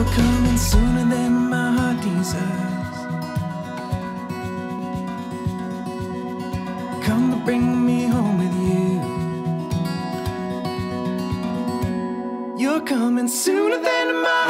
You're coming sooner than my heart desires. Come to bring me home with you. You're coming sooner than my